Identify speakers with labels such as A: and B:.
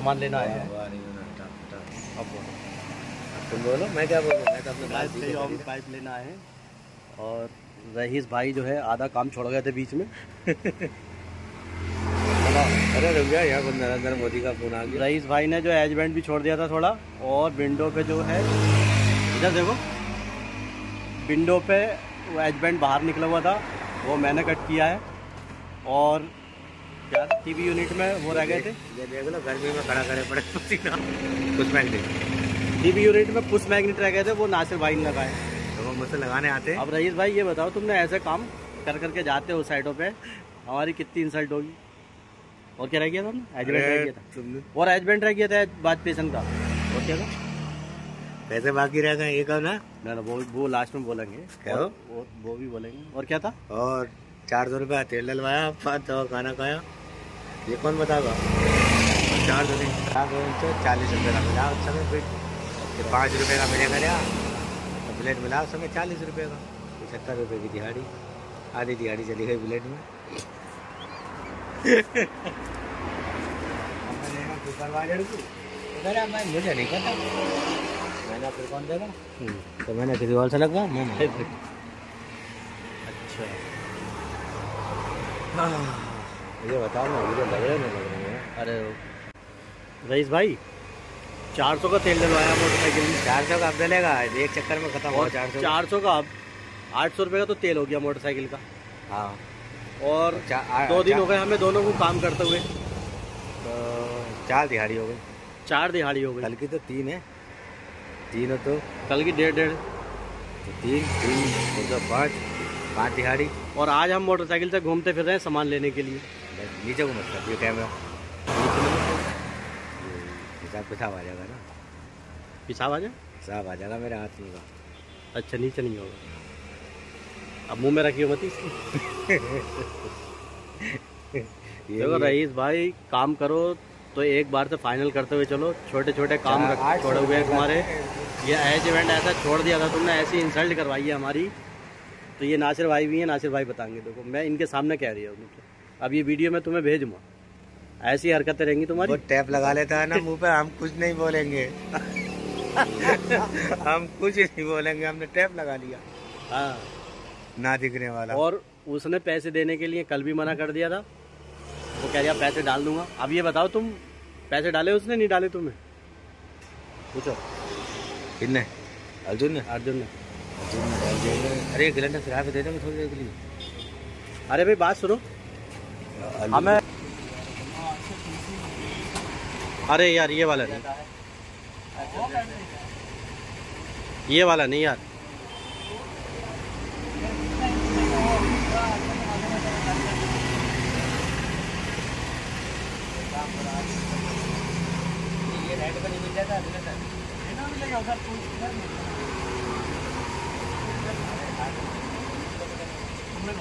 A: सामान लेना आए हैं। अब बोलो तुम बोलो मैं क्या बोलूँ? मैं तो अपने भाई
B: से और पाइप लेना है।
A: और रहीस भाई जो है आधा काम छोड़ गए थे बीच में।
B: अरे रुक गया यहाँ पर नरेंद्र मोदी का फ़ोन आ गया।
A: रईस भाई ने जो एज बैंड भी छोड़ दिया था थोड़ा और विंडो पे जो है इधर देखो विंडो पे वो एज बैंड बाहर निकला हुआ था वो मैंने कट किया है। और क्या? टीवी यूनिट में वो रह गए थे?
B: ये देख लो गर्मी में खड़ा करे पड़े कुछ मैगनेट।
A: टीवी यूनिट में पुश मैग्नेट रह गए थे वो नासिर भाई ने लगाए।
B: तो वो मुझसे लगाने आते
A: अब रईस भाई ये बताओ तुमने ऐसे काम कर करके जाते हो साइडों पे? हमारी कितनी इंसल्ट होगी? और क्या रह गया था? ना एज रह गया था। और एज बैंड रह गया था बात पेशन का। और क्या था?
B: पैसे बाकी रह गए एक और ना?
A: ना ना वो वो लास्ट में बोलेंगे।
B: क्या
A: वो वो भी बोलेंगे। और क्या था?
B: और चार सौ रुपया तेल डलवाया पाँच सौ खाना खाया। ये कौन बताएगा? चार सौ से चालीस रुपये का मिला उस समय फिर। फिर पाँच रुपये का मिलेगा क्या तो प्लेट मिला उस समय चालीस रुपये का। पचहत्तर रुपये की दिहाड़ी। आधी दिहाड़ी चली गई प्लेट में। सुपरवाइजर को तो मैं मुझे नहीं पता। मैंने फिर कौन देगा? तो मैंने किसी और से लगवा मैं।
A: अच्छा।
B: ये बताओ ना मुझे लग रहे नहीं लग रहे हैं।
A: अरे रईस भाई चार सौ का तेल डलवाया मोटरसाइकिल। में
B: चार सौ का अब डलेगा एक चक्कर में खत्म हो चार सौ।
A: चार सौ का अब आठ सौ रुपये का तो तेल हो गया मोटरसाइकिल का।
B: हाँ।
A: और दो दिन हो गए हमें दोनों को काम करते हुए।
B: तो चार दिहाड़ी हो गई।
A: चार दिहाड़ी हो गई।
B: कल की तो तीन है। तीन हो तो,
A: कल की डेढ़ डेढ़।
B: तो तीन तीन दो सौ पाँच पाँच दिहाड़ी।
A: और आज हम मोटरसाइकिल से घूमते फिर रहे हैं सामान लेने के लिए।
B: नीचे को मत कर कैमरा हिसाब किताब आ जाएगा ना
A: पिछाव आ जाए
B: हिसाब आ जाएगा मेरे हाथ में
A: अच्छा नीचे नहीं होगा अब मुँह में रखियो मत इसकी
B: ये
A: देखो रईस भाई काम करो तो एक बार से फाइनल करते हुए चलो छोटे छोटे काम छोड़े हुए हैं तुम्हारे ये एज इवेंट ऐसा छोड़ दिया था तुमने ऐसी इंसल्ट करवाई है हमारी तो ये नासिर भाई भी हैं नासिर भाई बताएँगे देखो मैं इनके सामने कह रही हूँ। अब ये वीडियो मैं तुम्हें भेजूँगा। ऐसी हरकतें रहेंगी तुम्हारी।
B: वो टैप लगा लेता है ना मुँह पे हम कुछ नहीं बोलेंगे। हम कुछ नहीं बोलेंगे हमने टैप लगा लिया।
A: हाँ।
B: ना दिखने वाला।
A: और उसने पैसे देने के लिए कल भी मना कर दिया था। वो कह रहा पैसे डाल दूँगा। अब ये बताओ तुम पैसे डाले उसने नहीं डाले तुम्हें? पूछो।
B: किन्ने अर्जुन ने?
A: अर्जुन ने।
B: अर्जुन ने अरे सिलेंडर किराए दे देंगे थोड़ी देर के लिए।
A: अरे भाई बात सुनो। हमें अरे यार ये वाला नहीं। ये वाला नहीं यार।
B: मिल